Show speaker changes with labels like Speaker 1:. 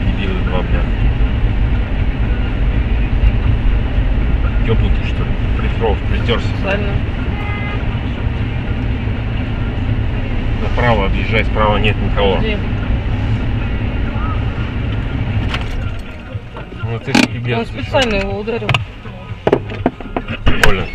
Speaker 1: и два дня. Тепленький что ли? Притров, притерся. Ладно.
Speaker 2: Направо объезжай, справа нет никого.
Speaker 1: Где?
Speaker 2: Ну ты же
Speaker 1: Он специально еще. его ударил.
Speaker 2: Больно.